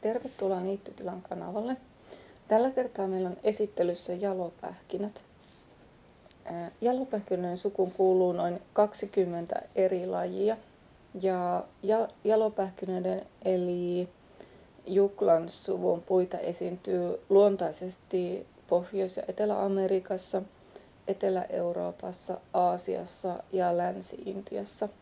Tervetuloa Niittytilan kanavalle. Tällä kertaa meillä on esittelyssä jalopähkinät. Jalopähkinöiden sukuun kuuluu noin 20 eri lajia. Ja jalopähkinöiden eli Juklan suvun puita esiintyy luontaisesti Pohjois- ja Etelä-Amerikassa, Etelä-Euroopassa, Aasiassa ja Länsi-Intiassa –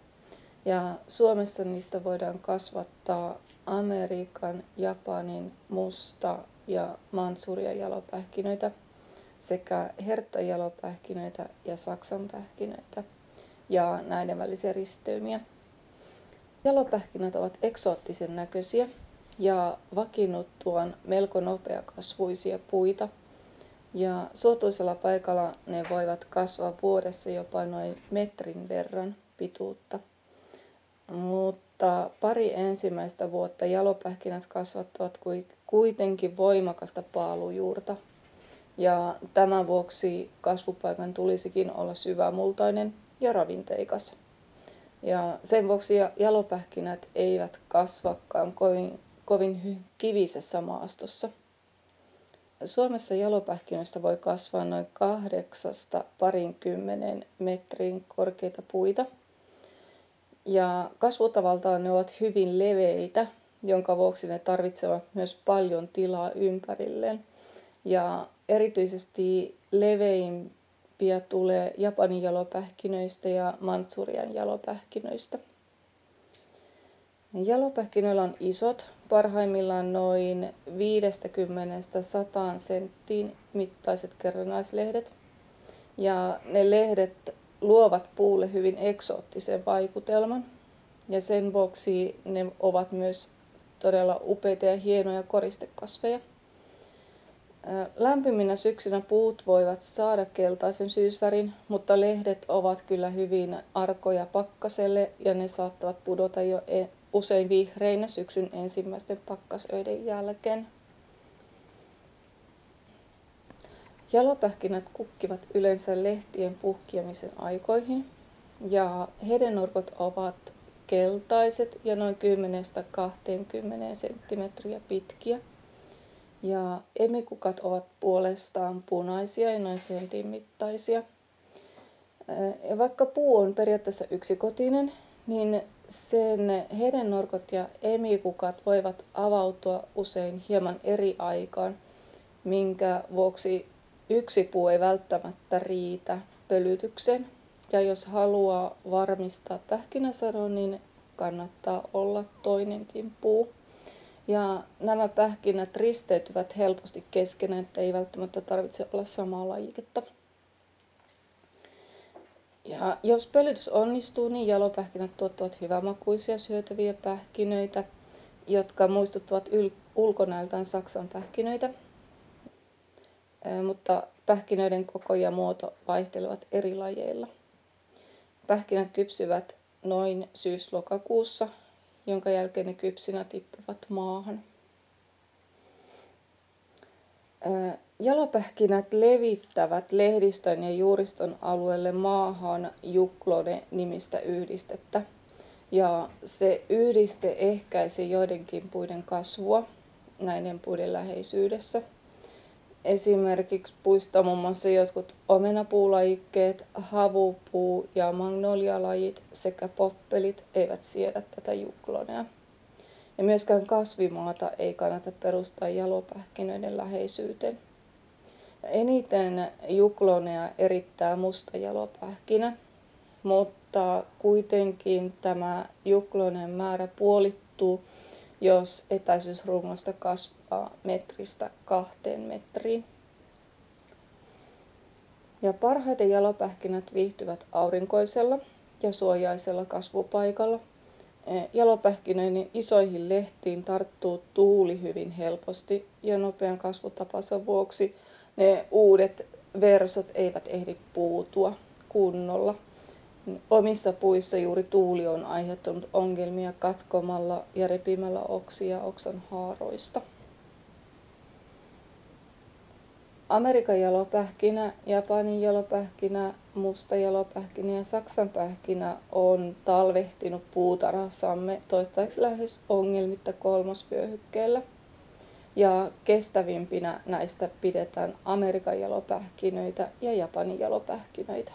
ja Suomessa niistä voidaan kasvattaa Amerikan, Japanin, musta ja mansuria jalopähkinöitä sekä herttajalopähkinöitä ja saksan pähkinöitä ja näiden välisiä risteymiä. Jalopähkinät ovat eksoottisen näköisiä ja vakiinnuttuaan melko nopeakasvuisia puita. Ja suotuisella paikalla ne voivat kasvaa vuodessa jopa noin metrin verran pituutta. Mutta pari ensimmäistä vuotta jalopähkinät kasvattavat kuitenkin voimakasta paalujuurta. Ja tämän vuoksi kasvupaikan tulisikin olla syvämultainen ja ravinteikas. Ja sen vuoksi jalopähkinät eivät kasvakaan kovin, kovin kivisessä maastossa. Suomessa jalopähkinöistä voi kasvaa noin kahdeksasta parinkymmenen metrin korkeita puita – ja kasvutavaltaan ne ovat hyvin leveitä, jonka vuoksi ne tarvitsevat myös paljon tilaa ympärilleen. Ja erityisesti leveimpiä tulee Japanin jalopähkinöistä ja Mantsurian jalopähkinöistä. Jalopähkinöillä on isot, parhaimmillaan noin 50-100 senttiin mittaiset kerrannaislehdet. Ja ne lehdet luovat puulle hyvin eksoottisen vaikutelman. Ja sen vuoksi ne ovat myös todella upeita ja hienoja koristekasveja. Lämpiminä syksynä puut voivat saada keltaisen syysvärin, mutta lehdet ovat kyllä hyvin arkoja pakkaselle ja ne saattavat pudota jo e- usein vihreinä syksyn ensimmäisten pakkasöiden jälkeen. Jalopähkinät kukkivat yleensä lehtien puhkiamisen aikoihin ja hedelmärkot ovat keltaiset ja noin 10-20 cm pitkiä. Ja emikukat ovat puolestaan punaisia ja noin sentin mittaisia. Ja vaikka puu on periaatteessa yksikotinen, niin sen hedelmärkot ja emikukat voivat avautua usein hieman eri aikaan, minkä vuoksi Yksi puu ei välttämättä riitä pölytykseen. Ja jos haluaa varmistaa pähkinäsadon, niin kannattaa olla toinenkin puu. Ja nämä pähkinät risteytyvät helposti keskenään, että ei välttämättä tarvitse olla samaa lajiketta. Ja jos pölytys onnistuu, niin jalopähkinät tuottavat hyvämakuisia syötäviä pähkinöitä, jotka muistuttavat yl- ulkonäöltään Saksan pähkinöitä mutta pähkinöiden koko ja muoto vaihtelevat eri lajeilla. Pähkinät kypsyvät noin syys-lokakuussa, jonka jälkeen ne kypsinä tippuvat maahan. Jalopähkinät levittävät lehdistön ja juuriston alueelle maahan juklone nimistä yhdistettä. Ja se yhdiste ehkäisi joidenkin puiden kasvua näiden puiden läheisyydessä – Esimerkiksi puista muun muassa jotkut omenapuulajikkeet, havupuu ja magnolialajit sekä poppelit eivät siedä tätä juklonea. Ja myöskään kasvimaata ei kannata perustaa jalopähkinöiden läheisyyteen. Eniten juklonea erittää musta jalopähkinä, mutta kuitenkin tämä jukloneen määrä puolittuu jos etäisyys rungosta kasvaa metristä kahteen metriin. Ja parhaiten jalopähkinät viihtyvät aurinkoisella ja suojaisella kasvupaikalla. E, jalopähkinöiden isoihin lehtiin tarttuu tuuli hyvin helposti ja nopean kasvutapansa vuoksi ne uudet versot eivät ehdi puutua kunnolla. Omissa puissa juuri tuuli on aiheuttanut ongelmia katkomalla ja repimällä oksia oksan haaroista. Amerikan jalopähkinä, Japanin jalopähkinä, musta jalopähkinä ja Saksan pähkinä on talvehtinut puutarhassamme toistaiseksi lähes ongelmitta kolmosvyöhykkeellä – Ja kestävimpinä näistä pidetään Amerikan jalopähkinöitä ja Japanin jalopähkinöitä.